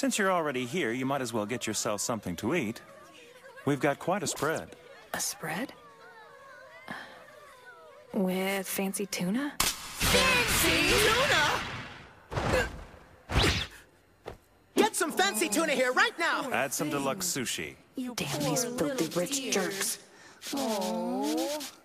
Since you're already here, you might as well get yourself something to eat. We've got quite a spread. A spread? Uh, with fancy tuna? Fancy tuna? Get some fancy tuna here right now! Add some deluxe sushi. You Damn these filthy rich jerks.